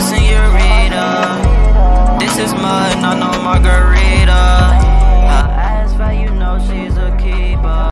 senorita. This is mud, not no margarita. Her ass fat, you know she's a keeper.